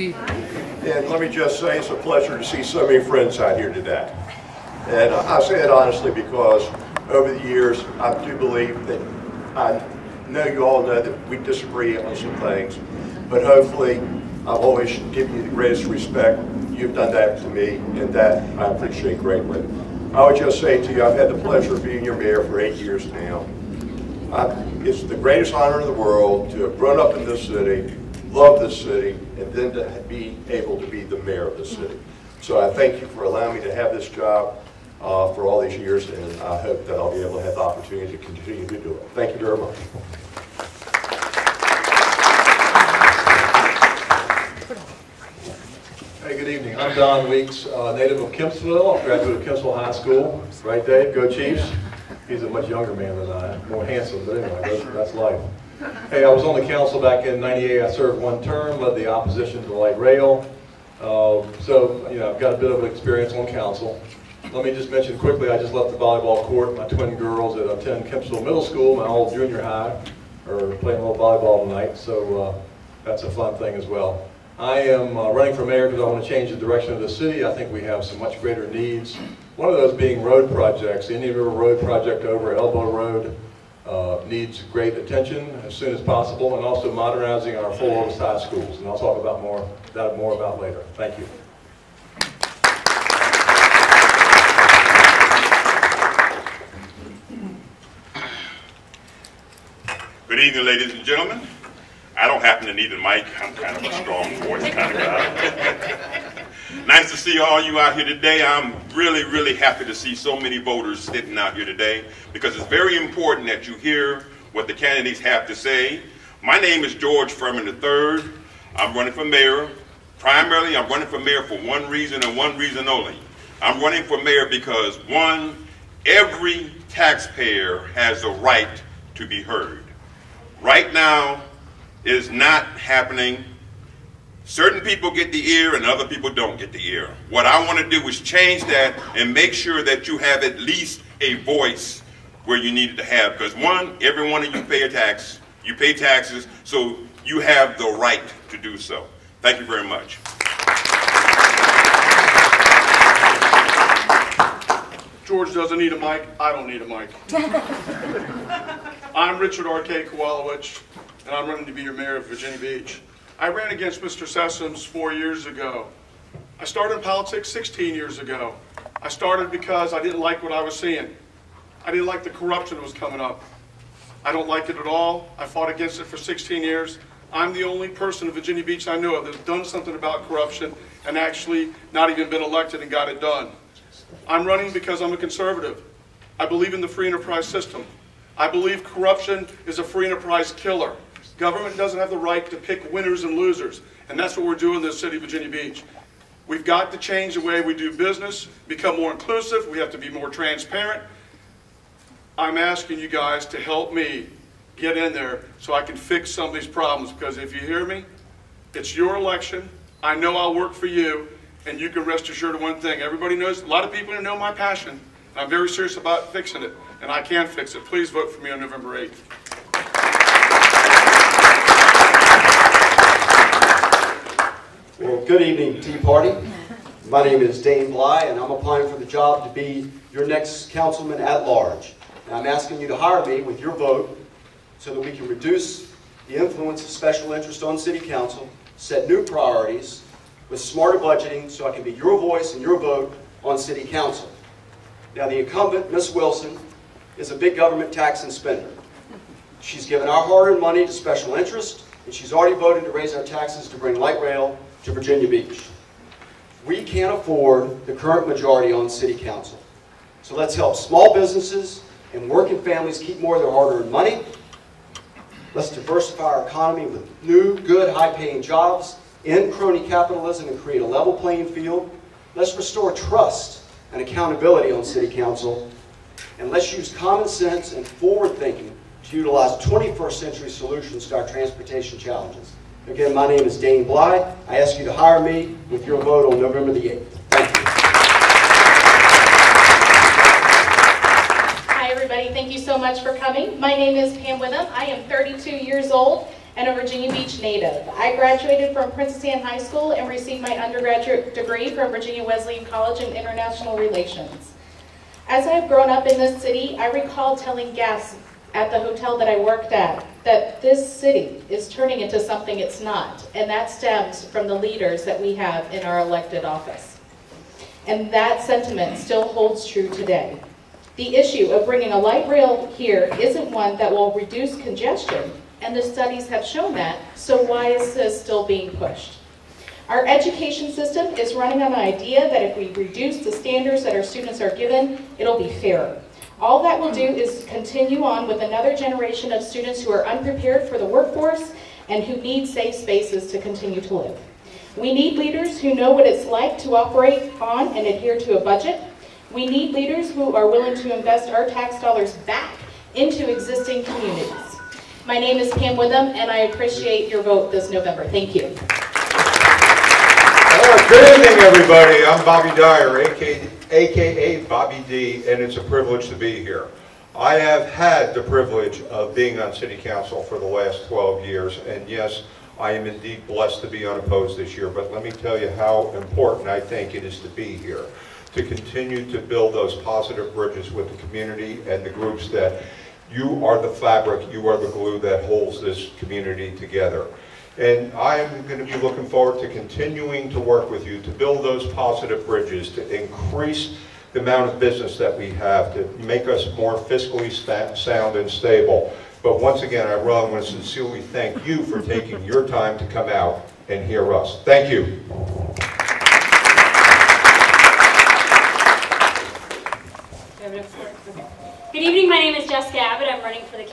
Dee. And let me just say, it's a pleasure to see so many friends out here today. And I say it honestly because over the years, I do believe that, I know you all know that we disagree on some things, but hopefully, I've always given you the greatest respect. You've done that to me, and that I appreciate greatly. I would just say to you, I've had the pleasure of being your mayor for eight years now. I- It's the greatest honor in the world to have grown up in this city, love this city, and then to be able to be the mayor of the city. So I thank you for allowing me to have this job uh, for all these years, and I hope that I'll be able to have the opportunity to continue to do it. Thank you very much. Hey, good evening. I'm Don Weeks, uh, native of Kempsville, graduate of Kempsville High School. Right, Dave? Go Chiefs. He's a much younger man than I more handsome, but anyway, that's, that's life. Hey, I was on the council back in 98. I served one term, led the opposition to the light rail. Uh, So, you know, I've got a bit of experience on council. Let me just mention quickly, I just left the volleyball court. My twin girls that attend Kempsville Middle School, my old junior high, are playing a little volleyball tonight, so uh, that's a fun thing as well. I am uh, running for mayor because I want to change the direction of the city. I think we have some much greater needs. One of those being road projects. The Indian River Road project over Elbow Road uh, needs great attention as soon as possible, and also modernizing our full Oaks High schools. And I'll talk about more that more about later. Thank you. Good evening, ladies and gentlemen. I don't happen to need a mic. I'm kind of a strong voice kind of guy. Nice to see all you out here today. I'm really, really happy to see so many voters sitting out here today because it's very important that you hear what the candidates have to say. My name is George Furman III. I'm running for mayor. Primarily, I'm running for mayor for one reason and one reason only. I'm running for mayor because, one, every taxpayer has the right to be heard. Right now, is not happening. Certain people get the ear and other people don't get the ear. What I want to do is change that and make sure that you have at least a voice where you need it to have. Because one, every one of you pay a tax. You pay taxes, so you have the right to do so. Thank you very much. George doesn't need a mic, I don't need a mic. I'm Richard R.K. Kowalewitch, and I'm running to be your mayor of Virginia Beach. I ran against Mr. Sessoms four years ago. I started in politics 16 years ago. I started because I didn't like what I was seeing. I didn't like the corruption that was coming up. I don't like it at all. I fought against it for 16 years. I'm the only person in Virginia Beach I know of that's done something about corruption and actually not even been elected and got it done. I'm running because I'm a conservative. I believe in the free enterprise system. I believe corruption is a free enterprise killer. Government doesn't have the right to pick winners and losers, and that's what we're doing in the city of Virginia Beach. We've got to change the way we do business, become more inclusive, we have to be more transparent. I'm asking you guys to help me get in there so I can fix some of these problems, because if you hear me, it's your election. I know I'll work for you, and you can rest assured of one thing. Everybody knows, a lot of people know my passion. I'm very serious about fixing it, and I can fix it. Please vote for me on November 8th. Well, good evening, Tea Party. My name is Dane Blythe, and I'm applying for the job to be your next councilman at large. And I'm asking you to hire me with your vote so that we can reduce the influence of special interest on city council, set new priorities with smarter budgeting so I can be your voice and your vote on city council. Now, the incumbent, Ms. Wilson, is a big government tax and spender. She's given our hard-earned money to special interest, and she's already voted to raise our taxes to bring light rail to Virginia Beach. We can't afford the current majority on city council. So let's help small businesses and working families keep more of their hard-earned money. Let's diversify our economy with new, good, high-paying jobs, end crony capitalism, and create a level playing field. Let's restore trust and accountability on city council. And let's use common sense and forward thinking to utilize 21st century solutions to our transportation challenges. Again, my name is Dane Blythe. I ask you to hire me with your vote on November the 8th. Thank you. Hi, everybody. Thank you so much for coming. My name is Pam Witham. I am 32 years old, and a Virginia Beach native. I graduated from Princess Anne High School and received my undergraduate degree from Virginia Wesleyan College in International Relations. As I have grown up in this city, I recall telling guests at the hotel that I worked at that this city is turning into something it's not, and that stems from the leaders that we have in our elected office. And that sentiment still holds true today. The issue of bringing a light rail here isn't one that will reduce congestion, and the studies have shown that, so why is this still being pushed? Our education system is running on the idea that if we reduce the standards that our students are given, it'll be fairer. All that will do is continue on with another generation of students who are unprepared for the workforce and who need safe spaces to continue to live. We need leaders who know what it's like to operate on and adhere to a budget. We need leaders who are willing to invest our tax dollars back into existing communities. My name is Pam Witham, and I appreciate your vote this November. Thank you. Good evening, everybody. I'm Bobby Dyer, aka, AKA Bobby D, and it's a privilege to be here. I have had the privilege of being on city council for the last 12 years, and yes, I am indeed blessed to be unopposed this year, but let me tell you how important I think it is to be here, to continue to build those positive bridges with the community and the groups that you are the fabric, you are the glue that holds this community together. And I am going to be looking forward to continuing to work with you to build those positive bridges, to increase the amount of business that we have, to make us more fiscally sound and stable. But once again, I really want to sincerely thank you for taking your time to come out and hear us. Thank you. Good evening, my name is Jessica Abbott. I'm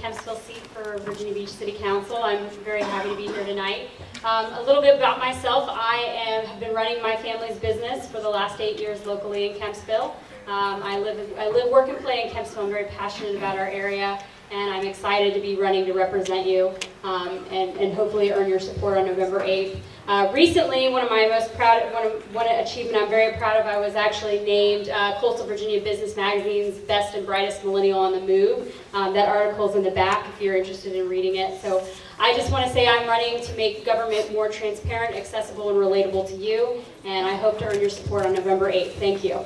Kempsville seat for Virginia Beach City Council. I'm very happy to be here tonight. Um, a little bit about myself. I am, have been running my family's business for the last eight years locally in Kempsville. Um, I live, I live, work, and play in Kempsville. I'm very passionate about our area, and I'm excited to be running to represent you um, and, and hopefully earn your support on November 8th. Uh, recently, one of my most proud, one, of, one achievement I'm very proud of, I was actually named uh, Coastal Virginia Business Magazine's Best and Brightest Millennial on the Move. Um, that article's in the back if you're interested in reading it. So I just want to say I'm running to make government more transparent, accessible, and relatable to you, and I hope to earn your support on November 8th. Thank you.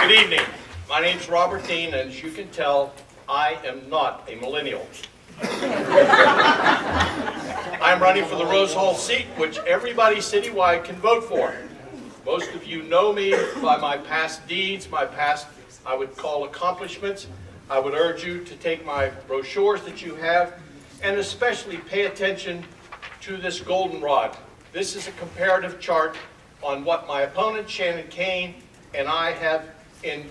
Good evening. My name's Robert Dean, and as you can tell, I am not a millennial. I'm running for the Rose Hall seat, which everybody citywide can vote for. Most of you know me by my past deeds, my past, I would call accomplishments. I would urge you to take my brochures that you have and especially pay attention to this goldenrod. This is a comparative chart on what my opponent, Shannon Kane, and I have in,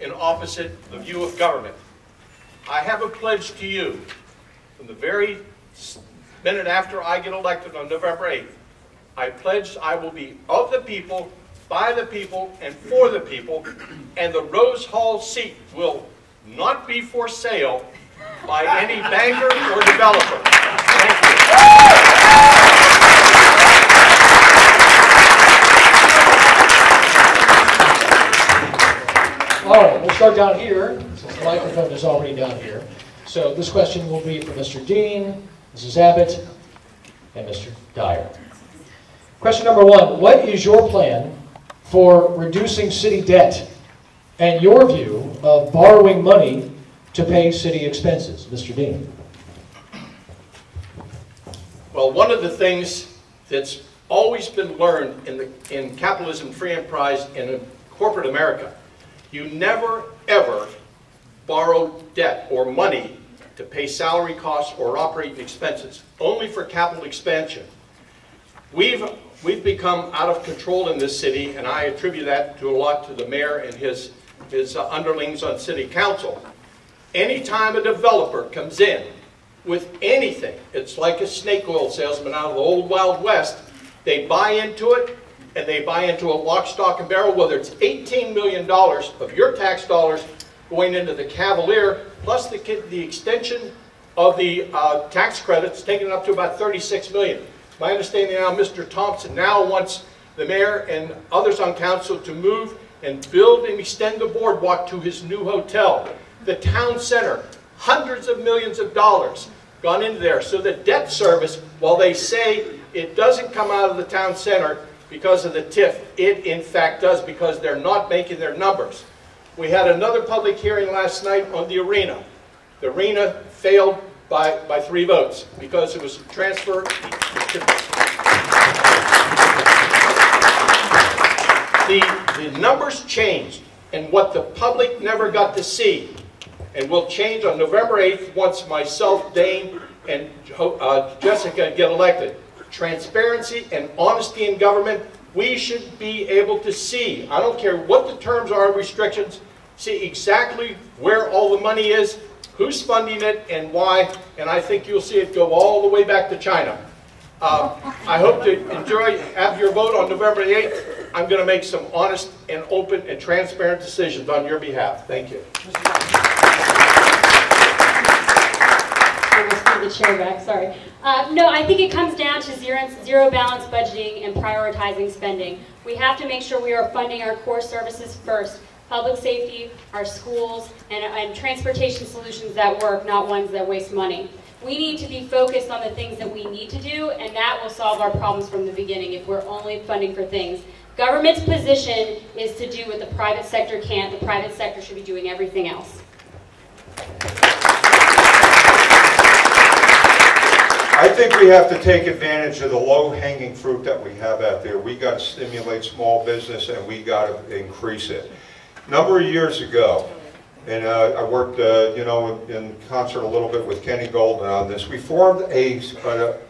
in opposite the view of government. I have a pledge to you from the very minute after I get elected on November 8th. I pledge I will be of the people, by the people, and for the people, and the Rose Hall seat will not be for sale by any banker or developer. Thank you. All right, start down here, since the microphone is already down here. So this question will be for Mr. Dean, Mrs. Abbott, and Mr. Dyer. Question number one, what is your plan for reducing city debt and your view of borrowing money to pay city expenses? Mr. Dean. Well, one of the things that's always been learned in, the, in capitalism, free enterprise, in corporate America you never, ever borrow debt or money to pay salary costs or operating expenses, only for capital expansion. We've, we've become out of control in this city, and I attribute that to a lot to the mayor and his, his uh, underlings on city council. Anytime a developer comes in with anything, it's like a snake oil salesman out of the old Wild West, they buy into it, and they buy into a lock, stock, and barrel, whether it's $18 million of your tax dollars going into the Cavalier, plus the, the extension of the uh, tax credits, taking it up to about 36 million. My understanding now, Mr. Thompson now wants the mayor and others on council to move and build and extend the boardwalk to his new hotel. the town center. Hundreds of millions of dollars gone into there. So the debt service, while they say it doesn't come out of the town center because of the TIF, it in fact does because they're not making their numbers. We had another public hearing last night on the arena. The arena failed by, by three votes because it was transfer. The, the numbers changed and what the public never got to see and will change on November 8th once myself, Dane, and uh, Jessica get elected. Transparency and honesty in government, we should be able to see, I don't care what the terms are, restrictions, see exactly where all the money is, who's funding it, and why, and I think you'll see it go all the way back to China. Uh, I hope to enjoy, have your vote on November 8th. I'm going to make some honest and open and transparent decisions on your behalf. Thank you. the chair back, sorry. Uh, no, I think it comes down to zero, zero balance budgeting and prioritizing spending. We have to make sure we are funding our core services first. Public safety, our schools, and, and transportation solutions that work, not ones that waste money. We need to be focused on the things that we need to do, and that will solve our problems from the beginning if we're only funding for things. Government's position is to do what the private sector can't. The private sector should be doing everything else. I think we have to take advantage of the low-hanging fruit that we have out there. We got to stimulate small business and we got to increase it. A number of years ago, and uh, I worked, uh, you know, in concert a little bit with Kenny Golden on this. We formed a,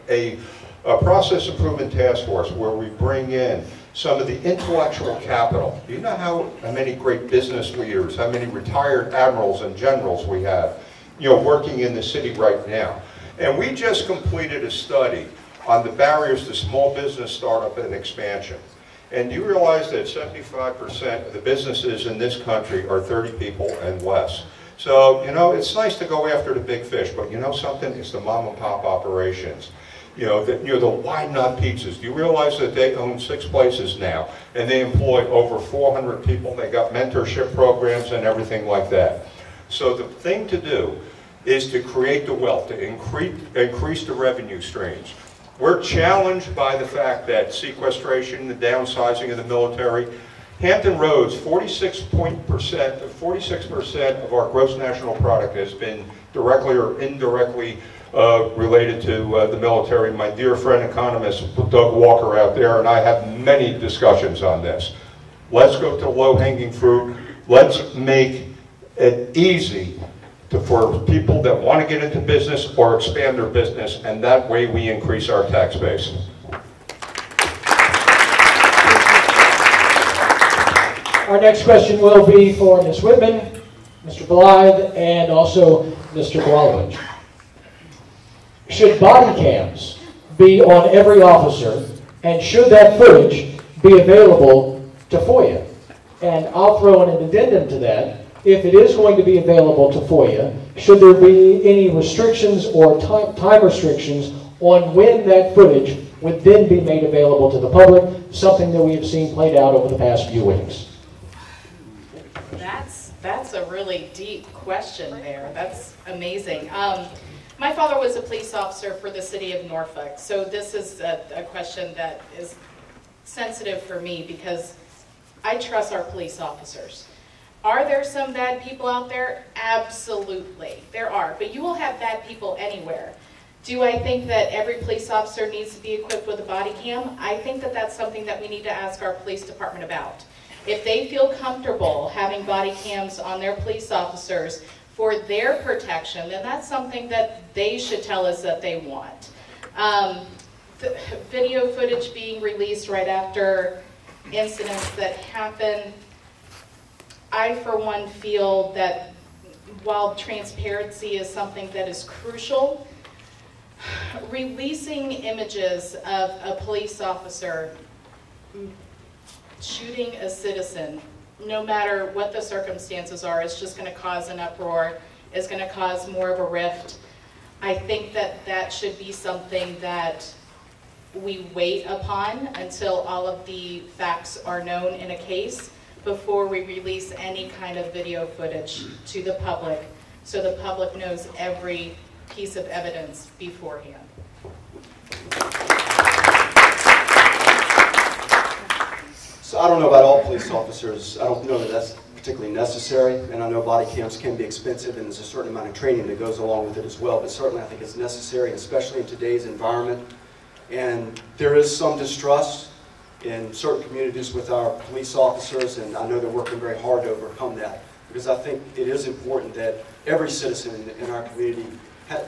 a, a, process improvement task force where we bring in some of the intellectual capital. Do You know how, how many great business leaders, how many retired admirals and generals we have, you know, working in the city right now. And we just completed a study on the barriers to small business startup and expansion. And you realize that 75% of the businesses in this country are 30 people and less. So, you know, it's nice to go after the big fish, but you know something? It's the mom and pop operations. You know, the, you know, the Why Not Pizzas. Do you realize that they own six places now? And they employ over 400 people. They got mentorship programs and everything like that. So the thing to do is to create the wealth, to increase, increase the revenue streams. We're challenged by the fact that sequestration, the downsizing of the military, Hampton Roads, 46% 46% of our gross national product has been directly or indirectly uh, related to uh, the military. My dear friend economist Doug Walker out there and I have many discussions on this. Let's go to low-hanging fruit. Let's make it easy to, for people that want to get into business or expand their business, and that way we increase our tax base. Our next question will be for Ms. Whitman, Mr. Blythe, and also Mr. Kowalewitch. Should body cams be on every officer, and should that footage be available to FOIA? And I'll throw in an addendum to that if it is going to be available to FOIA, should there be any restrictions or time, time restrictions on when that footage would then be made available to the public, something that we have seen played out over the past few weeks? That's, that's a really deep question there. That's amazing. Um, my father was a police officer for the city of Norfolk, so this is a, a question that is sensitive for me because I trust our police officers. Are there some bad people out there? Absolutely, there are. But you will have bad people anywhere. Do I think that every police officer needs to be equipped with a body cam? I think that that's something that we need to ask our police department about. If they feel comfortable having body cams on their police officers for their protection, then that's something that they should tell us that they want. Um, video footage being released right after incidents that happen I, for one, feel that while transparency is something that is crucial, releasing images of a police officer shooting a citizen, no matter what the circumstances are, is just going to cause an uproar, is going to cause more of a rift. I think that that should be something that we wait upon until all of the facts are known in a case before we release any kind of video footage to the public, so the public knows every piece of evidence beforehand. So I don't know about all police officers. I don't know that that's particularly necessary, and I know body cams can be expensive, and there's a certain amount of training that goes along with it as well, but certainly I think it's necessary, especially in today's environment. And there is some distrust in certain communities with our police officers, and I know they're working very hard to overcome that, because I think it is important that every citizen in, our community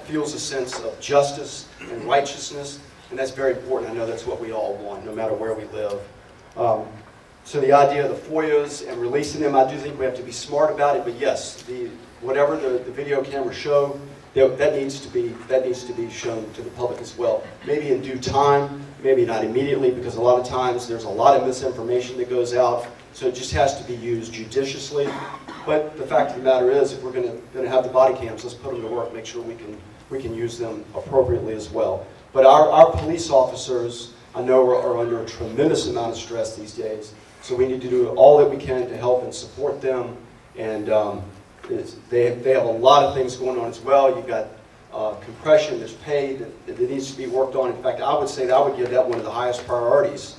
feels a sense of justice and righteousness, and that's very important. I know that's what we all want, no matter where we live. Um, so the idea of the FOIAs and releasing them, I do think we have to be smart about it, but yes, the, whatever the, the video cameras show, that, that needs to be, that needs to be shown to the public as well. Maybe in due time, maybe not immediately, because a lot of times there's a lot of misinformation that goes out, so it just has to be used judiciously. But the fact of the matter is, if we're gonna, gonna have the body cams, let's put them to work, make sure we can, we can use them appropriately as well. But our, our police officers, I know are, are under a tremendous amount of stress these days, so we need to do all that we can to help and support them. And um, they, they have a lot of things going on as well. You've got uh, compression, there's pay that, that needs to be worked on. In fact, I would say that I would give that one of the highest priorities,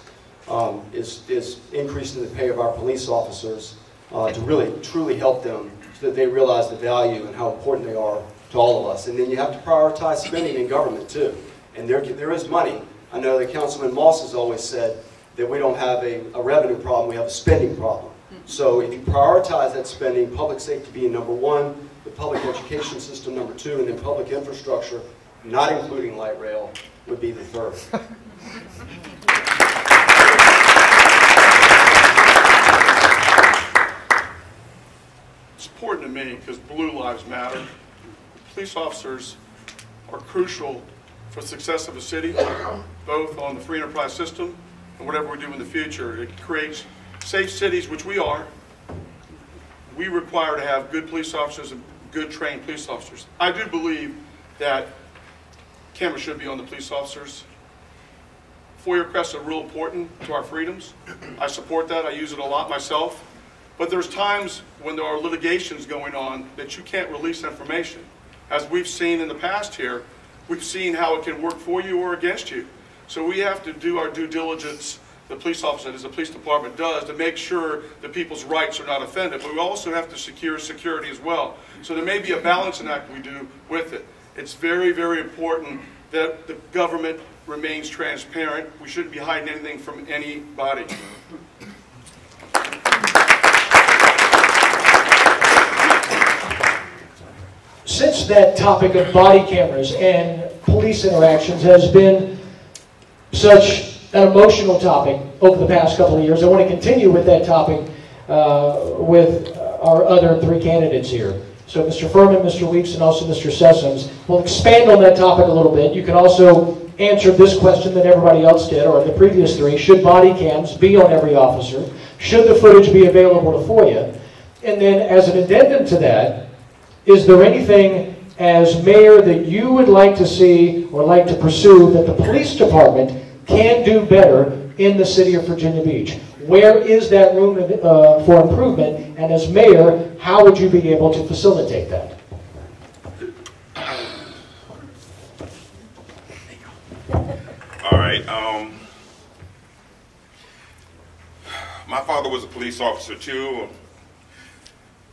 um, is, is increasing the pay of our police officers uh, to really, truly help them so that they realize the value and how important they are to all of us. And then you have to prioritize spending in government too. And there, there is money. I know that Councilman Moss has always said that we don't have a, a revenue problem, we have a spending problem. So if you prioritize that spending, public safety being number one, the public education system number two, and then public infrastructure, not including light rail, would be the third. It's important to me because blue lives matter. Police officers are crucial for the success of a city, both on the free enterprise system and whatever we do in the future. It creates safe cities, which we are. We require to have good police officers and good trained police officers. I do believe that cameras should be on the police officers. FOIA requests are real important to our freedoms. I support that. I use it a lot myself. But there's times when there are litigations going on that you can't release information. As we've seen in the past here, we've seen how it can work for you or against you. So we have to do our due diligence, the police officer, as the police department does, to make sure that people's rights are not offended. But we also have to secure security as well. So there may be a balancing act we do with it. It's very, very important that the government remains transparent. We shouldn't be hiding anything from anybody. Since that topic of body cameras and police interactions has been such an emotional topic over the past couple of years, I want to continue with that topic uh, with our other three candidates here. So Mr. Furman, Mr. Weeks, and also Mr. Sessoms will expand on that topic a little bit. You can also answer this question that everybody else did, or the previous three. Should body cams be on every officer? Should the footage be available to FOIA? And then as an addendum to that, is there anything as mayor that you would like to see or like to pursue that the police department can do better in the city of Virginia Beach? Where is that room uh, for improvement? And as mayor, how would you be able to facilitate that? All right. Um, my father was a police officer too.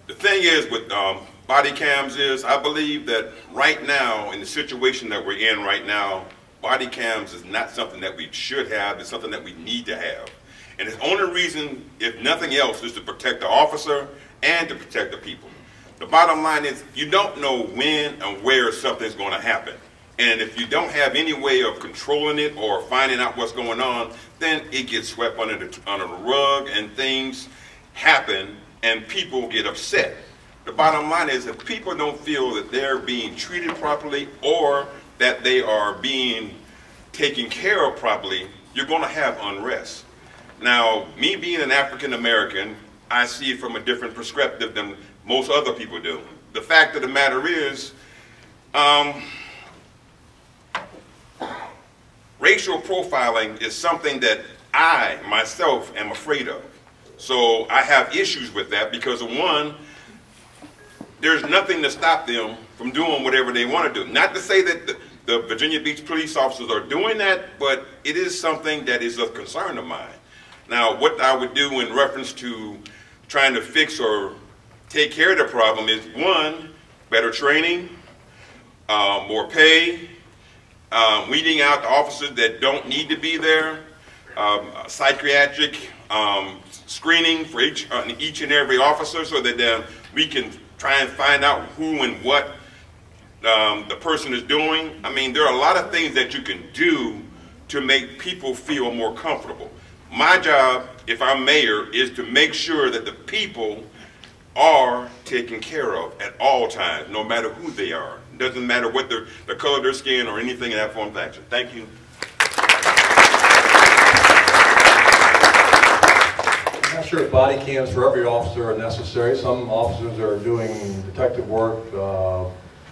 The thing is with um, body cams is I believe that right now in the situation that we're in right now, body cams is not something that we should have. It's something that we need to have. And the only reason, if nothing else, is to protect the officer and to protect the people. The bottom line is you don't know when and where something's going to happen. And if you don't have any way of controlling it or finding out what's going on, then it gets swept under the, under the rug and things happen and people get upset. The bottom line is if people don't feel that they're being treated properly or that they are being taken care of properly, you're going to have unrest. Now, me being an African American, I see it from a different perspective than most other people do. The fact of the matter is, um, racial profiling is something that I, myself, am afraid of. So I have issues with that because one, there's nothing to stop them from doing whatever they want to do. Not to say that the, the Virginia Beach police officers are doing that, but it is something that is of concern of mine. Now, what I would do in reference to trying to fix or take care of the problem is one, better training, uh, more pay, um, weeding out the officers that don't need to be there, um, psychiatric um, screening for each, uh, each and every officer so that uh, we can try and find out who and what um, the person is doing. I mean, there are a lot of things that you can do to make people feel more comfortable. My job, if I'm mayor, is to make sure that the people are taken care of at all times, no matter who they are. It doesn't matter what the, the color of their skin or anything in that form of action. Thank you. I'm not sure if body cams for every officer are necessary. Some officers are doing detective work, uh,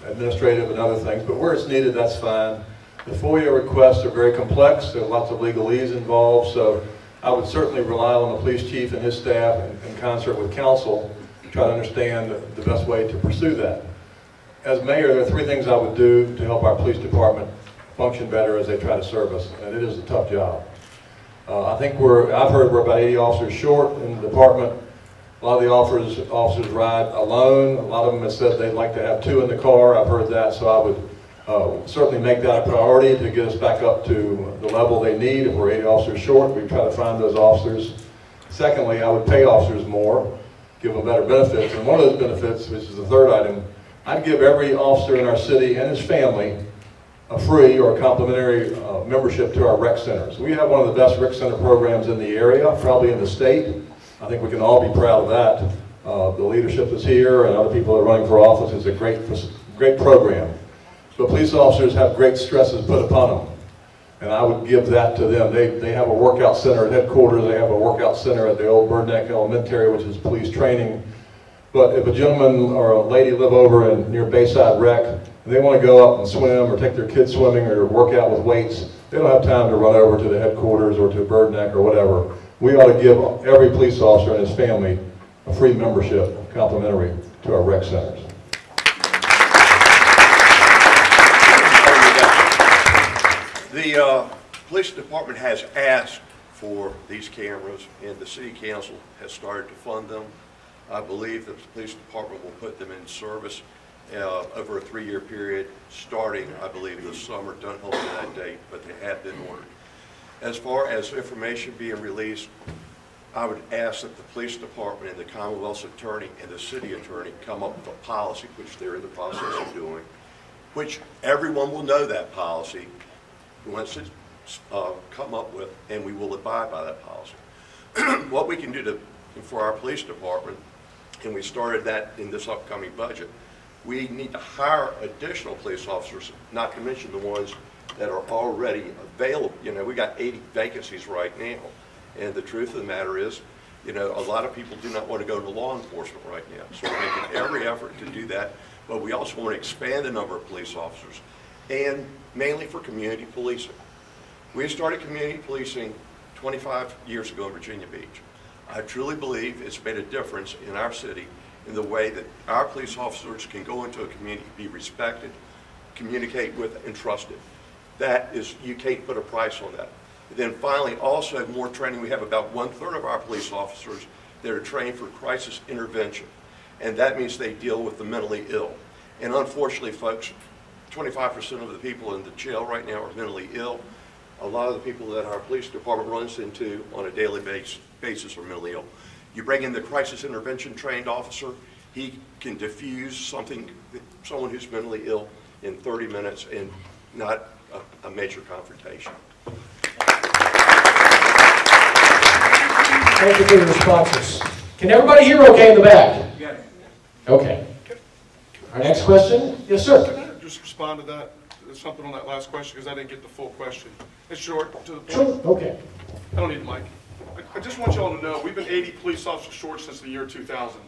administrative and other things, but where it's needed, that's fine. The FOIA requests are very complex. There's lots of legalese involved, so I would certainly rely on the police chief and his staff in, in concert with council to try to understand the best way to pursue that. As mayor, there are three things I would do to help our police department function better as they try to serve us, and it is a tough job. Uh, I think we're, I've heard we're about 80 officers short in the department. A lot of the officers, officers ride alone. A lot of them have said they'd like to have two in the car. I've heard that, so I would uh, certainly make that a priority to get us back up to the level they need. If we're 80 officers short, we try to find those officers. Secondly, I would pay officers more, give them better benefits. And one of those benefits, which is the third item, I'd give every officer in our city and his family a free or complimentary uh, membership to our rec centers. We have one of the best rec center programs in the area, probably in the state. I think we can all be proud of that. Uh, the leadership is here and other people are running for office It's a great, great program. But police officers have great stresses put upon them. And I would give that to them. They, they have a workout center at headquarters. They have a workout center at the old Bird Neck Elementary, which is police training. But if a gentleman or a lady live over in near Bayside Rec, and they want to go up and swim or take their kids swimming or work out with weights, they don't have time to run over to the headquarters or to Bird Neck or whatever. We ought to give every police officer and his family a free membership, complimentary, to our rec centers. The uh, police department has asked for these cameras, and the city council has started to fund them. I believe that the police department will put them in service uh, over a three-year period, starting, I believe, this summer. Don't hold me to that date, but they have been ordered. As far as information being released, I would ask that the police department and the Commonwealth's attorney and the city attorney come up with a policy, which they're in the process of doing, which everyone will know that policy once it's uh, come up with, and we will abide by that policy. what we can do to, for our police department, and we started that in this upcoming budget, we need to hire additional police officers, not to mention the ones that are already available. You know, we got 80 vacancies right now. And the truth of the matter is, you know, a lot of people do not want to go to law enforcement right now. So we're making every effort to do that. But we also want to expand the number of police officers and mainly for community policing. We started community policing 25 years ago in Virginia Beach. I truly believe it's made a difference in our city in the way that our police officers can go into a community, be respected, communicate with, and trusted. That is, you can't put a price on that. Then finally, also more training. We have about one third of our police officers that are trained for crisis intervention. And that means they deal with the mentally ill. And unfortunately, folks, 25% of the people in the jail right now are mentally ill. A lot of the people that our police department runs into on a daily base, basis are mentally ill. You bring in the crisis intervention trained officer, he can diffuse something, someone who's mentally ill in 30 minutes and not a, a major confrontation. Thank you for your responses. Can everybody hear okay in the back? Yes. Okay. Our next question? Yes, sir. Can I just respond to that, something on that last question, because I didn't get the full question. It's short, to the point. Sure. Okay. I don't need the mic. I- I just want y'all to know, we've been 80 police officers short since the year 2000.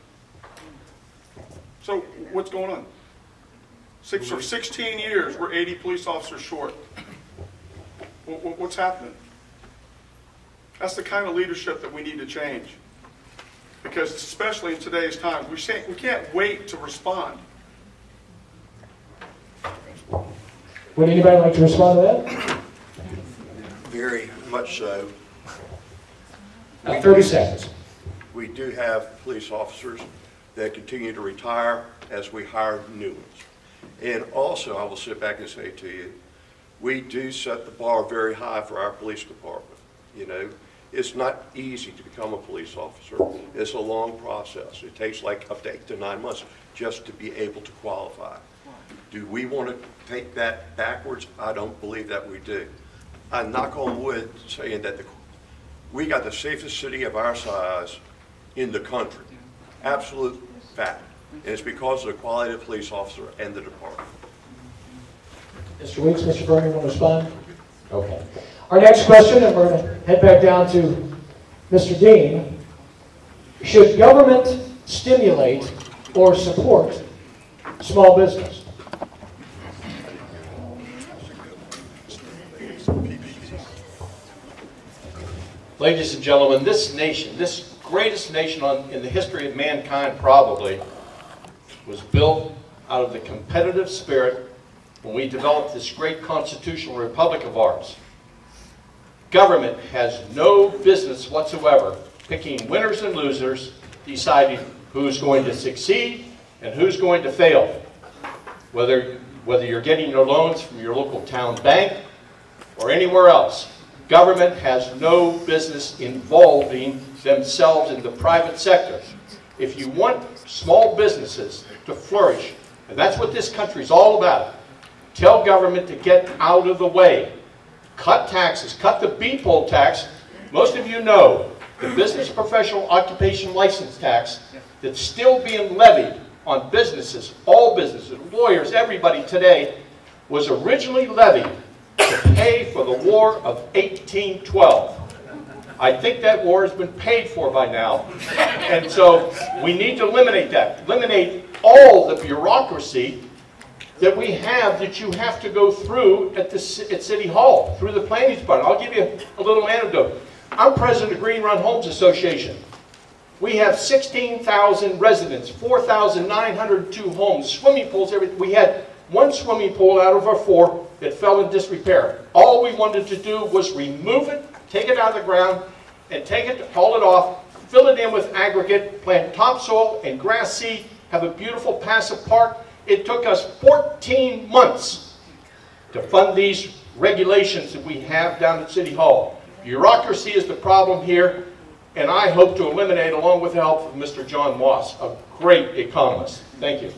So what's going on? Six, for 16 years, we're 80 police officers short. Wh- wh- What's happening? That's the kind of leadership that we need to change. because especially in today's times, we can't, we can't wait to respond. Would anybody like to respond to that? Very much so. Uh, 30 seconds. We do have police officers that continue to retire as we hire new ones. And also, I will sit back and say to you, we do set the bar very high for our police department. You know, it's not easy to become a police officer. It's a long process. It takes like up to eight to nine months just to be able to qualify. Do we want to take that backwards? I don't believe that we do. I knock on wood saying that the, we got the safest city of our size in the country. Absolute fact. And it's because of the quality of the police officer and the department. Mr. Weeks, Mr. Furman, want to respond? Okay. Our next question, and we're going to head back down to Mr. Dean. Should government stimulate or support small business? Ladies and gentlemen, this nation, this greatest nation on, in the history of mankind probably, was built out of the competitive spirit when we developed this great constitutional republic of ours. Government has no business whatsoever picking winners and losers, deciding who's going to succeed and who's going to fail. Whether, whether you're getting your loans from your local town bank or anywhere else, government has no business involving themselves in the private sector. If you want small businesses to flourish, and that's what this country is all about, tell government to get out of the way. Cut taxes, cut the BPOL tax. Most of you know the business professional occupation license tax that's still being levied on businesses, all businesses, lawyers, everybody today, was originally levied to pay for the War of 1812. I think that war has been paid for by now. And so we need to eliminate that. Eliminate all the bureaucracy that we have that you have to go through at, the, at City Hall, through the planning department. I'll give you a, little anecdote. I'm president of Green Run Homes Association. We have 16,000 residents, 4,902 homes, swimming pools, everything. We had one swimming pool out of our four that fell in disrepair. All we wanted to do was remove it, take it out of the ground, and take it, haul it off, fill it in with aggregate, plant topsoil and grass seed, have a beautiful passive park. It took us 14 months to fund these regulations that we have down at City Hall. Bureaucracy is the problem here, and I hope to eliminate, along with the help of Mr. John Moss, a great economist. Thank you.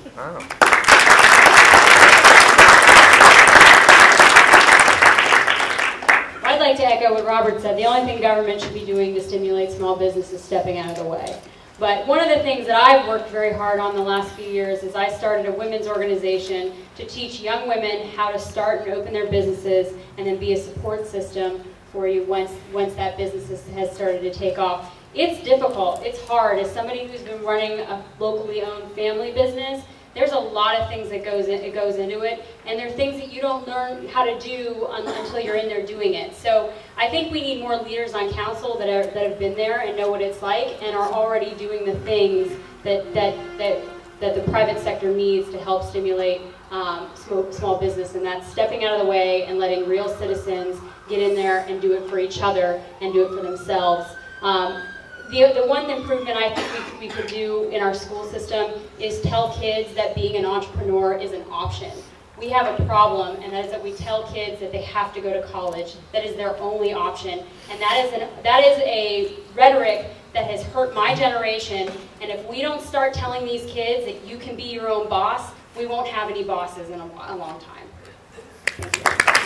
I'd like to echo what Robert said. The only thing government should be doing to stimulate small business is stepping out of the way. But one of the things that I've worked very hard on the last few years is I started a women's organization to teach young women how to start and open their businesses and then be a support system for you once, once that business has started to take off. It's difficult, it's hard. As somebody who's been running a locally owned family business, there's a lot of things that goes in, it goes into it, and there are things that you don't learn how to do un, until you're in there doing it. So I think we need more leaders on council that are that have been there and know what it's like and are already doing the things that that that that the private sector needs to help stimulate um, small, small business, and that's stepping out of the way and letting real citizens get in there and do it for each other and do it for themselves. Um, the, the one improvement I think we could, we could do in our school system is tell kids that being an entrepreneur is an option. We have a problem, and that is that we tell kids that they have to go to college. That is their only option, and that is an, that is a rhetoric that has hurt my generation. And if we don't start telling these kids that you can be your own boss, we won't have any bosses in a, a long time.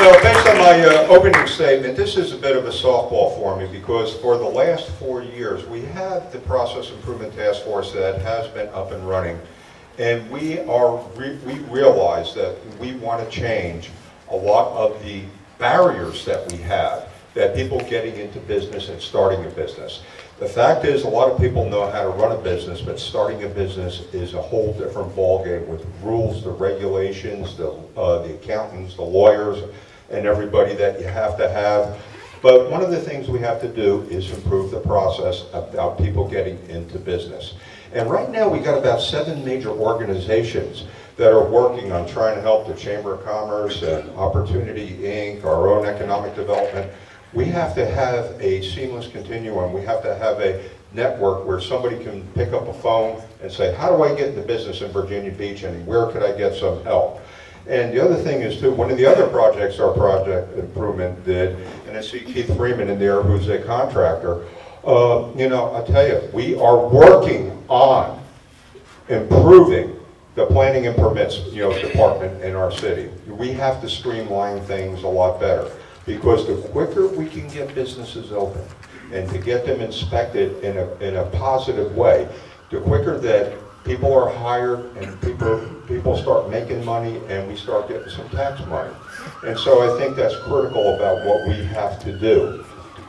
Well, based on my uh, opening statement, this is a bit of a softball for me because for the last four years, we have the Process Improvement Task Force that has been up and running. And we are, re we realize that we want to change a lot of the barriers that we have that people getting into business and starting a business. The fact is, a lot of people know how to run a business, but starting a business is a whole different ballgame with rules, the regulations, the, uh, the accountants, the lawyers, and everybody that you have to have. But one of the things we have to do is improve the process about people getting into business. And right now, we've got about seven major organizations that are working on trying to help the Chamber of Commerce and Opportunity Inc., our own economic development. We have to have a seamless continuum. We have to have a network where somebody can pick up a phone and say, how do I get into business in Virginia Beach and where could I get some help? And the other thing is too, one of the other projects our project improvement did, and I see Keith Freeman in there who's a contractor, uh, you know, I tell you, we are working on improving the planning and permits, you know, department in our city. We have to streamline things a lot better because the quicker we can get businesses open and to get them inspected in a, in a positive way, the quicker that people are hired and people, people start making money and we start getting some tax money. And so I think that's critical about what we have to do.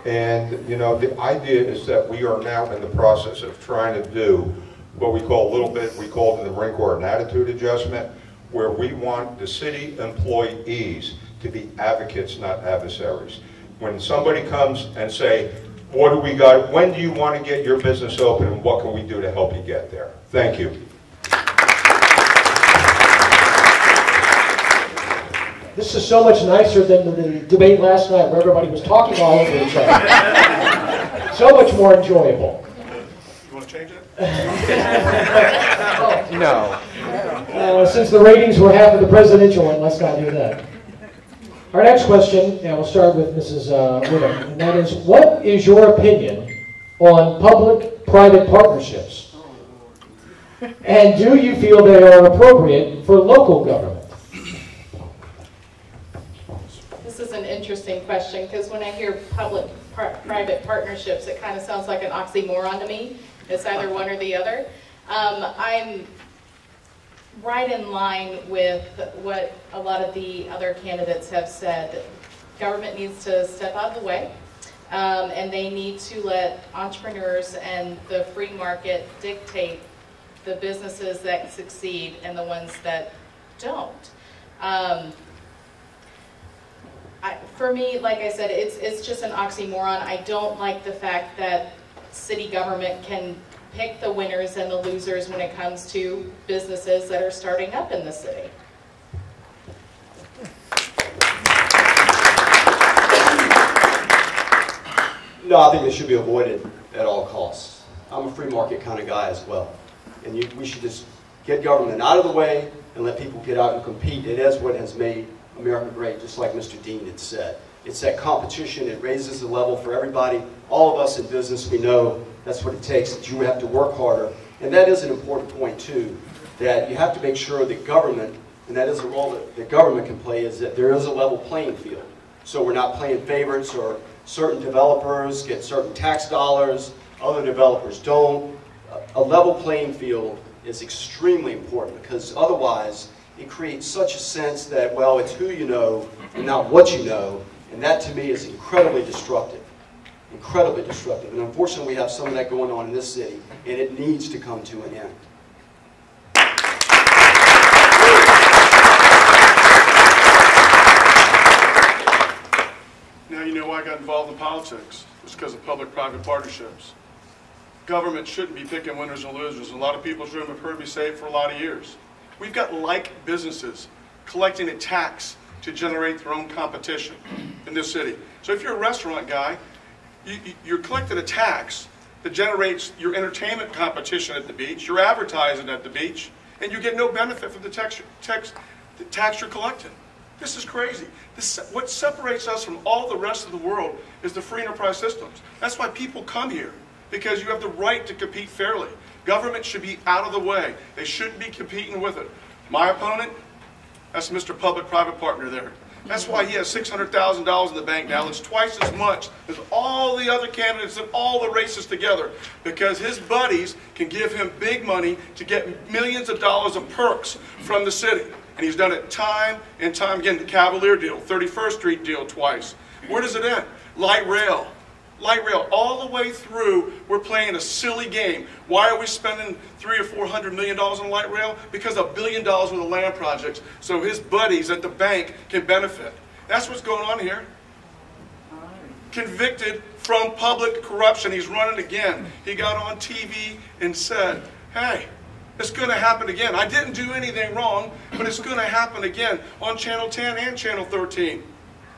And, you know, the idea is that we are now in the process of trying to do what we call a little bit, we call it in the Marine Corps an attitude adjustment, where we want the city employees to be advocates, not adversaries. When somebody comes and say, what do we got, when do you want to get your business open and what can we do to help you get there? Thank you. This is so much nicer than the, the debate last night where everybody was talking all over each other. so much more enjoyable. You want to change it? no. Uh, since the ratings were half of the presidential one, let's not do that. Our next question, and we'll start with Mrs. Uh, Whittam, and that is, what is your opinion on public-private partnerships? And do you feel they are appropriate for local government? This is an interesting question because when I hear public-private partnerships, it kind of sounds like an oxymoron to me. It's either one or the other. Um, I'm right in line with what a lot of the other candidates have said. Government needs to step out of the way, um, and they need to let entrepreneurs and the free market dictate the businesses that succeed and the ones that don't. Um, I, for me, like I said, it's, it's just an oxymoron. I don't like the fact that city government can pick the winners and the losers when it comes to businesses that are starting up in the city. No, I think they should be avoided at all costs. I'm a free market kind of guy as well. And you, we should just get government out of the way and let people get out and compete. It is what has made America great, just like Mr. Dean had said. It's that competition. It raises the level for everybody. All of us in business, we know that's what it takes, that you have to work harder. And that is an important point, too, that you have to make sure that government, and that is a role that the government can play, is that there is a level playing field. So we're not playing favorites or certain developers get certain tax dollars, other developers don't. A level playing field is extremely important because otherwise it creates such a sense that, well, it's who you know and not what you know, and that to me is incredibly destructive. Incredibly destructive. And unfortunately, we have some of that going on in this city, and it needs to come to an end. Now you know why I got involved in politics. It's because of public-private partnerships. Government shouldn't be picking winners and losers. A lot of people in this room have heard me say it for a lot of years. We've got like businesses collecting a tax to generate their own competition in this city. So if you're a restaurant guy, you, you're collecting a tax that generates your entertainment competition at the beach, your advertising at the beach, and you get no benefit from the tax, tax, the tax you're collecting. This is crazy. This, what separates us from all the rest of the world is the free enterprise systems. That's why people come here, because you have the right to compete fairly. Government should be out of the way. They shouldn't be competing with it. My opponent, that's Mr. Public-Private Partner there. That's why he has $600,000 in the bank now. It's twice as much as all the other candidates in all the races together because his buddies can give him big money to get millions of dollars of perks from the city. And he's done it time and time again. The Cavalier deal, 31st Street deal twice. Where does it end? Light rail light rail, all the way through, we're playing a silly game. Why are we spending three or four hundred million dollars on light rail? Because a billion dollars worth of land projects, so his buddies at the bank can benefit. That's what's going on here. convicted from public corruption. He's running again. He got on TV and said, hey, it's going to happen again. I didn't do anything wrong, but it's going to happen again on Channel 10 and Channel 13.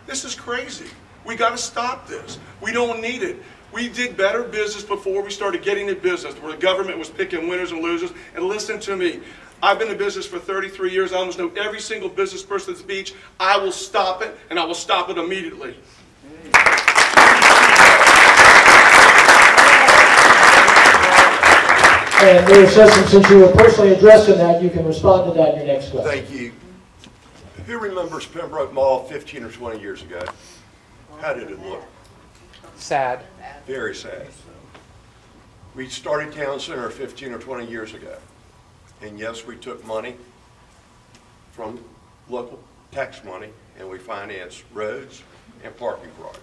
This is crazy. We got to stop this. We don't need it. We did better business before we started getting in business, where the government was picking winners and losers. And listen to me. I've been in business for 33 years. I almost know every single business person at the beach. I will stop it, and I will stop it immediately. And Mayor Sessoms, since you were personally addressing that, you can respond to that in your next question. Thank you. Who remembers Pembroke Mall 15 or 20 years ago? How did it look? Sad. Very sad. We started Town Center 15 or 20 years ago. And yes, we took money from local tax money and we financed roads and parking garages.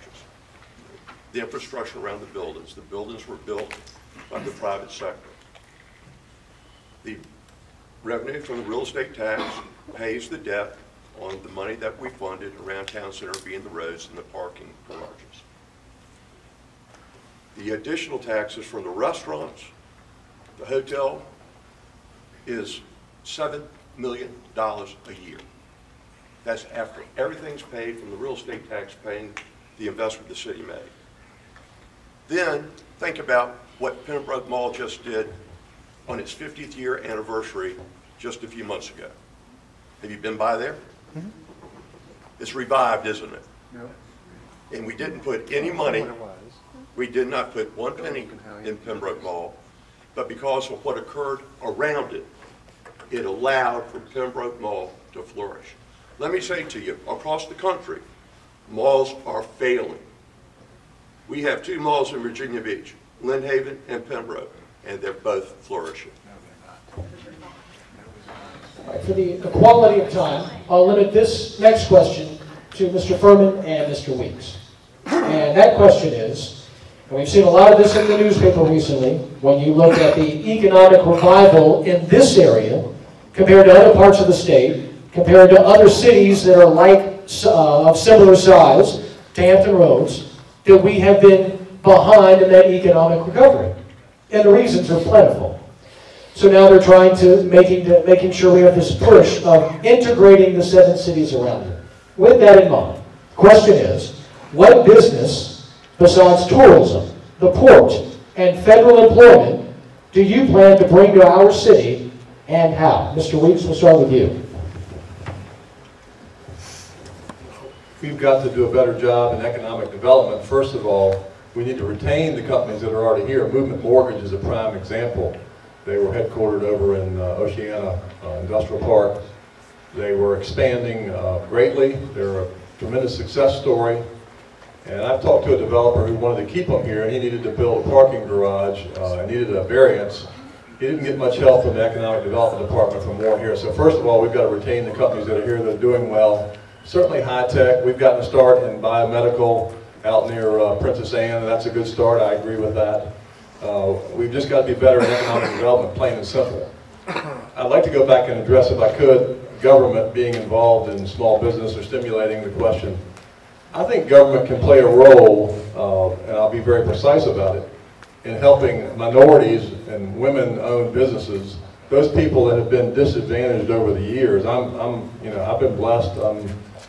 The infrastructure around the buildings, the buildings were built by the private sector. The revenue from the real estate tax pays the debt on the money that we funded around Town Center being the roads and the parking garages. The additional taxes from the restaurants, the hotel, is $7 million a year. That's after everything's paid from the real estate tax paying the investment the city made. Then, think about what Pembroke Mall just did on its 50th year anniversary just a few months ago. Have you been by there? Mm-hmm. It's revived, isn't it? And we didn't put any money, we did not put one penny in Pembroke Mall, but because of what occurred around it, it allowed for Pembroke Mall to flourish. Let me say to you, across the country, malls are failing. We have two malls in Virginia Beach, Lynnhaven and Pembroke, and they're both flourishing. Right, For the equality of time, I'll limit this next question to Mr. Furman and Mr. Weeks. And that question is, and we've seen a lot of this in the newspaper recently, when you look at the economic revival in this area compared to other parts of the state, compared to other cities that are like, uh, of similar size to Hampton Roads, that we have been behind in that economic recovery. And the reasons are plentiful. So now they're trying to, making, making sure we have this push of integrating the seven cities around it. With that in mind, question is, what business besides tourism, the port, and federal employment do you plan to bring to our city and how? Mr. Weeks, we'll start with you. We've got to do a better job in economic development. First of all, we need to retain the companies that are already here. Movement Mortgage is a prime example. They were headquartered over in uh, Oceana uh, Industrial Park. They were expanding uh, greatly. They're a tremendous success story. And I've talked to a developer who wanted to keep them here, and he needed to build a parking garage, uh, needed a variance. He didn't get much help from the Economic Development Department for more here. So first of all, we've got to retain the companies that are here that are doing well. Certainly high tech. We've gotten a start in biomedical out near uh, Princess Anne, and that's a good start. I agree with that. Uh, we've just got to be better in economic development, plain and simple. I'd like to go back and address, if I could, government being involved in small business or stimulating the question. I think government can play a role, uh, and I'll be very precise about it, in helping minorities and women-owned businesses, those people that have been disadvantaged over the years. I'm, I'm you know, I've been blessed. I'm,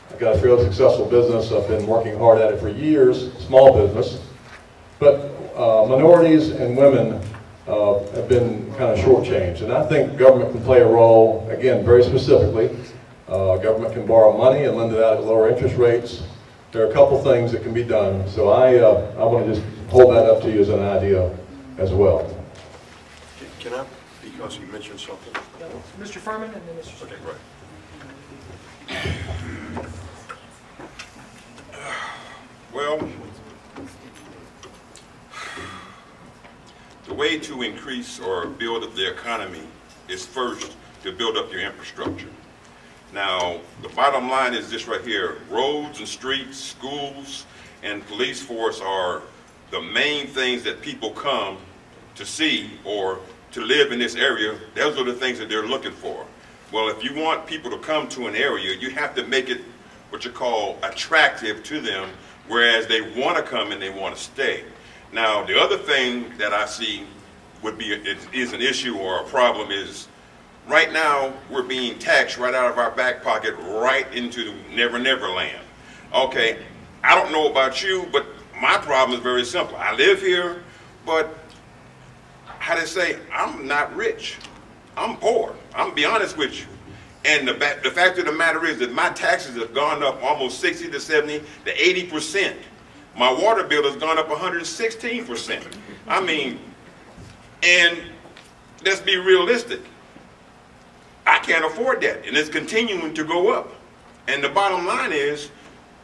I've got a fairly successful business. I've been working hard at it for years, small business. But uh, minorities and women uh, have been kind of shortchanged. And I think government can play a role, again, very specifically. Uh, government can borrow money and lend it out at lower interest rates. There are a couple things that can be done. So I, uh, I want to just hold that up to you as an idea as well. Can I, because you mentioned something? Mr. Furman and then Mr. Okay, right. Well, the way to increase or build up the economy is first to build up your infrastructure. Now, the bottom line is this right here. Roads and streets, schools, and police force are the main things that people come to see or to live in this area. Those are the things that they're looking for. Well, if you want people to come to an area, you have to make it what you call attractive to them whereas they want to come and they want to stay. Now, the other thing that I see would be is, is an issue or a problem is right now we're being taxed right out of our back pocket right into the Never Never Land. Okay, I don't know about you, but my problem is very simple. I live here, but how to say, I'm not rich. I'm poor. I'm be honest with you. And the, the fact of the matter is that my taxes have gone up almost 60 to 70 to 80 percent. My water bill has gone up 116 percent. I mean, and let's be realistic. I can't afford that, and it's continuing to go up. And the bottom line is,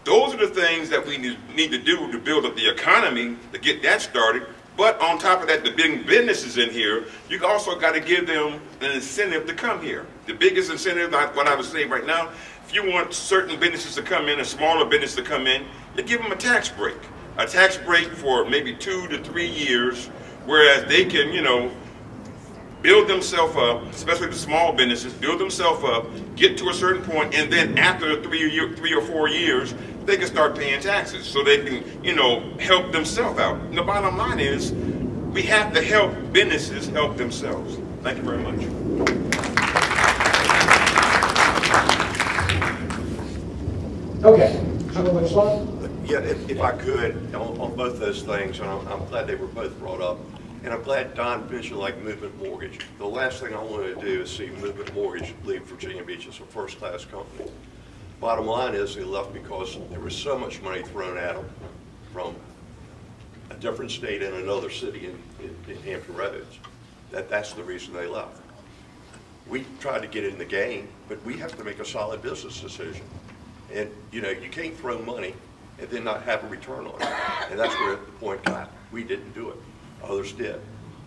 those are the things that we need to do to build up the economy to get that started. But on top of that, the big businesses in here, you also got to give them an incentive to come here. The biggest incentive, what I was saying right now, if you want certain businesses to come in, a smaller business to come in, you give them a tax break. A tax break for maybe two to three years, whereas they can, you know, build themselves up, especially the small businesses, build themselves up, get to a certain point, and then after three, year, three or four years, they can start paying taxes so they can, you know, help themselves out. And the bottom line is, we have to help businesses help themselves. Thank you very much. Okay. Want? Yeah, if, if I could, on, on both those things, and I'm, I'm glad they were both brought up. And I'm glad Don mentioned like Movement Mortgage. The last thing I wanted to do is see Movement Mortgage leave Virginia Beach as a first-class company. Bottom line is they left because there was so much money thrown at them from a different state and another city in, in, in Hampton Roads. That, that's the reason they left. We tried to get in the game, but we have to make a solid business decision. And, you know, you can't throw money and then not have a return on it. And that's where the point got. We didn't do it. Others did.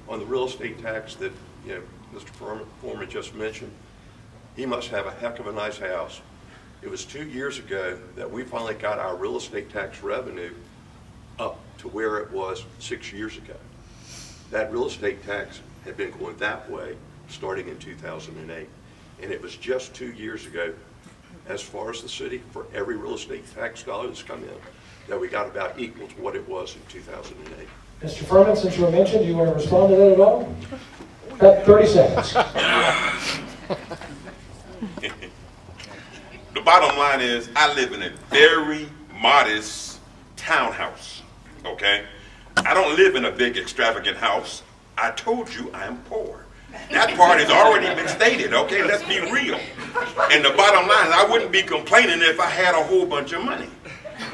On the real estate tax that, you know, Mr. Foreman- Foreman just mentioned, he must have a heck of a nice house. It was two years ago that we finally got our real estate tax revenue up to where it was six years ago. That real estate tax had been going that way starting in 2008. And it was just two years ago, as far as the city, for every real estate tax dollar that's come in, that we got about equal to what it was in 2008. Mr. Furman, since you were mentioned, do you want to respond to that at all? About 30 seconds. The bottom line is, I live in a very modest townhouse, okay? I don't live in a big extravagant house. I told you I'm poor. That part has already been stated, okay? Let's be real. And the bottom line is, I wouldn't be complaining if I had a whole bunch of money.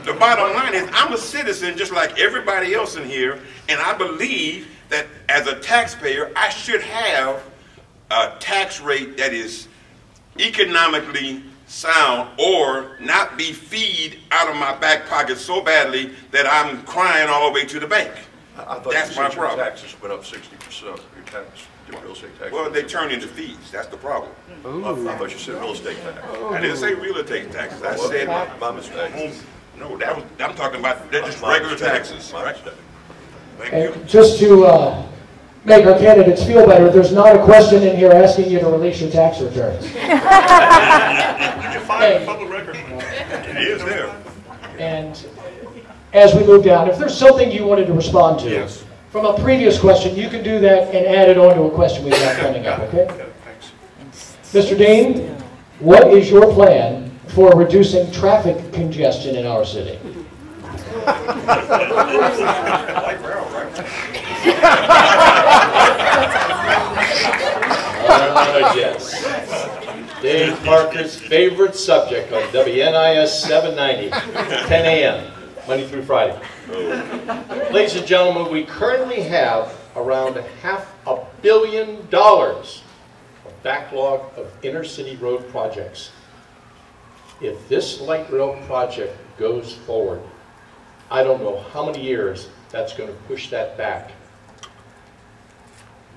The bottom line is, I'm a citizen just like everybody else in here, and I believe that as a taxpayer, I should have a tax rate that is economically sound or not be feed out of my back pocket so badly that I'm crying all the way to the bank. I thought That's you my your problem. taxes went up 60%, your tax, your real estate tax. Well, they turn into fees, that's the problem. I I thought you said real estate tax. I didn't say real estate taxes, I Well, said, My my mistake. home- no, that was, I'm talking about, they're just My regular mistake. taxes. My mistake. Thank you. And just to uh, make our candidates feel better, there's not a question in here asking you to release your tax returns. You can find a public record. It is there. And as we move down, if there's something you wanted to respond to Yes. From a previous question, you can do that and add it on to a question we've coming up, okay? Yeah, thanks. Mr. Dean, what is your plan for reducing traffic congestion in our city? Uh, yes. Dave Parker's favorite subject on WNIS 790, 10 a.m., Monday through Friday. Ladies and gentlemen, we currently have around half a billion dollars of backlog of inner-city road projects. If this light rail project goes forward, I don't know how many years that's going to push that back.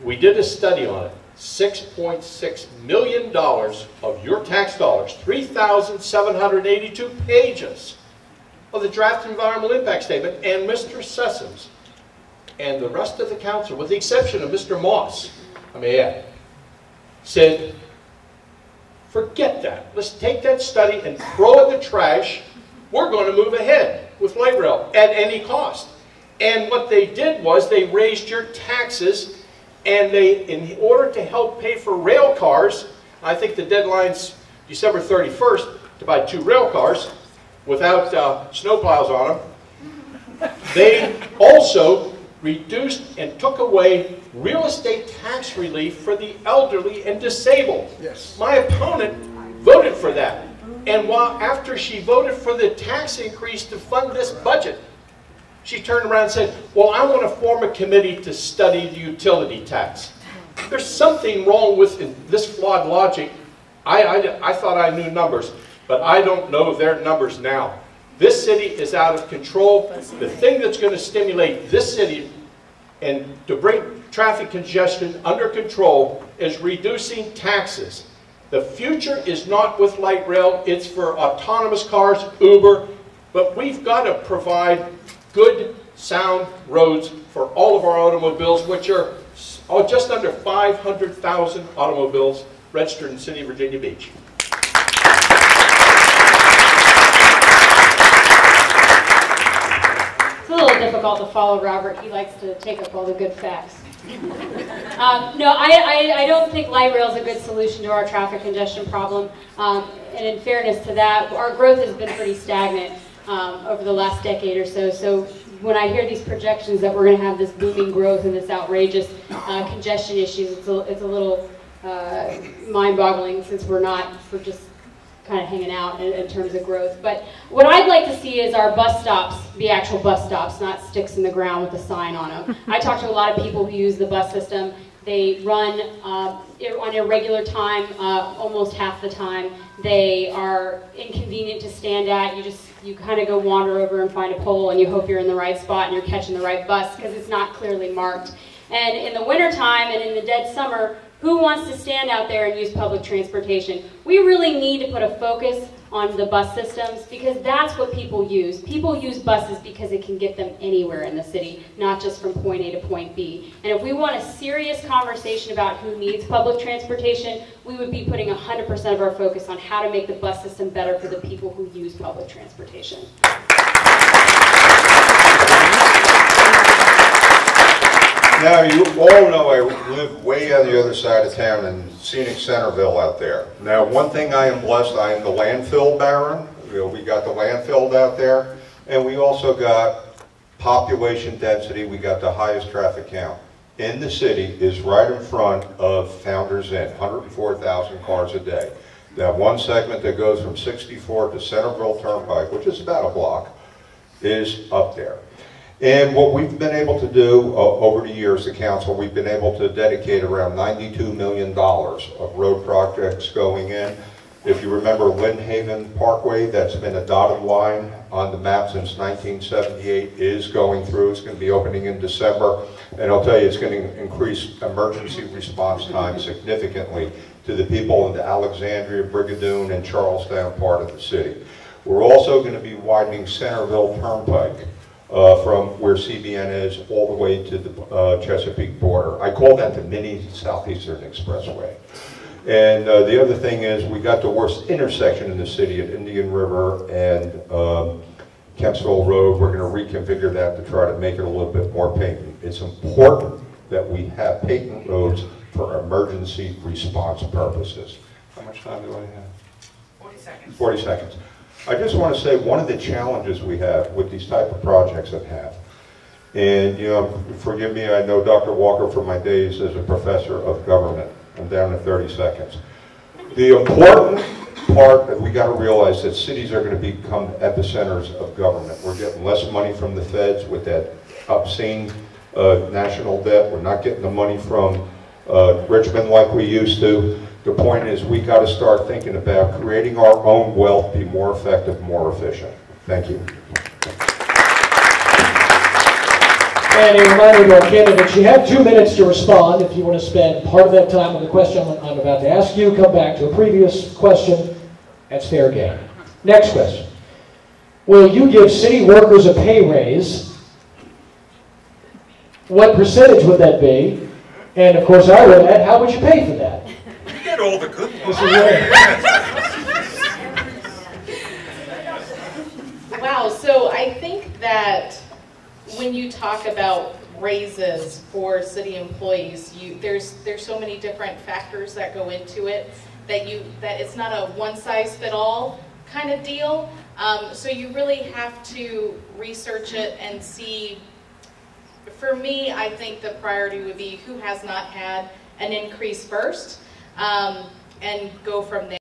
We did a study on it. $6.6 million of your tax dollars, 3,782 pages of the draft environmental impact statement, and Mr. Sessoms and the rest of the council, with the exception of Mr. Moss, I may add, said, forget that. Let's take that study and throw it in the trash. We're going to move ahead. with light rail at any cost. And what they did was they raised your taxes and they, in order to help pay for rail cars, I think the deadline's December 31st to buy two rail cars without uh, snowplows on them. They also reduced and took away real estate tax relief for the elderly and disabled. Yes. My opponent voted for that. And while after she voted for the tax increase to fund this budget, she turned around and said, well, I want to form a committee to study the utility tax. There's something wrong with this flawed logic. I, I, I thought I knew numbers, but I don't know their numbers now. This city is out of control. The thing that's going to stimulate this city and to bring traffic congestion under control is reducing taxes. The future is not with light rail, it's for autonomous cars, Uber, but we've got to provide good, sound roads for all of our automobiles, which are oh, just under 500,000 automobiles registered in the city of Virginia Beach. It's a little difficult to follow Robert. He likes to take up all the good facts. Um, no, I, I, I, don't think light rail is a good solution to our traffic congestion problem. Um, and in fairness to that, our growth has been pretty stagnant um, over the last decade or so. So when I hear these projections that we're going to have this booming growth and this outrageous uh, congestion issues, it's a, it's a little uh, mind-boggling since we're not, we're just kind of hanging out in, in, terms of growth. But what I'd like to see is our bus stops be actual bus stops, not sticks in the ground with a sign on them. I talk to a lot of people who use the bus system. They run uh, on irregular time, uh, almost half the time. They are inconvenient to stand at. You just you kind of go wander over and find a pole and you hope you're in the right spot and you're catching the right bus because it's not clearly marked. And in the wintertime and in the dead summer, who wants to stand out there and use public transportation? We really need to put a focus on the bus systems because that's what people use. People use buses because it can get them anywhere in the city, not just from point A to point B. And if we want a serious conversation about who needs public transportation, we would be putting 100% of our focus on how to make the bus system better for the people who use public transportation. Now, you all know I live way on the other side of town in scenic Centerville out there. Now, one thing I am blessed, I am the landfill baron. We got the landfill out there, and we also got population density. We got the highest traffic count in the city is right in front of Founders Inn, 104,000 cars a day. That one segment that goes from 64 to Centerville Turnpike, which is about a block, is up there. And what we've been able to do uh, over the years, the council, we've been able to dedicate around $92 million of road projects going in. If you remember Lynnhaven Parkway, that's been a dotted line on the map since 1978, is going through. It's going to be opening in December. And I'll tell you, it's going to increase emergency response time significantly to the people in the Alexandria, Brigadoon, and Charlestown part of the city. We're also going to be widening Centerville Turnpike uh, from where CBN is all the way to the uh, Chesapeake border. I call that the mini Southeastern Expressway. And uh, the other thing is we got the worst intersection in the city at Indian River and um, Kempsville Road. We're going to reconfigure that to try to make it a little bit more patent. It's important that we have patent roads for emergency response purposes. How much time do I have? 40 seconds. 40 seconds. I just want to say one of the challenges we have with these type of projects that have, and you know, forgive me, I know Dr. Walker from my days as a professor of government. I'm down to 30 seconds. The important part that we got to realize that cities are going to become epicenters of government. We're getting less money from the feds with that obscene uh, national debt. We're not getting the money from uh, Richmond like we used to. The point is we got to start thinking about creating our own wealth, be more effective, more efficient. Thank you. And a reminder to our candidates, you have two minutes to respond. If you want to spend part of that time on the question I'm about to ask you, come back to a previous question. That's fair game. Next question. Will you give city workers a pay raise? What percentage would that be? And of course, I would add, how would you pay for that? Get all the good ones. Wow, so I think that when you talk about raises for city employees, you, there's, there's so many different factors that go into it that you, that it's not a one-size-fit-all kind of deal. Um, so you really have to research it and see, for me, I think the priority would be who has not had an increase first, um, and go from there.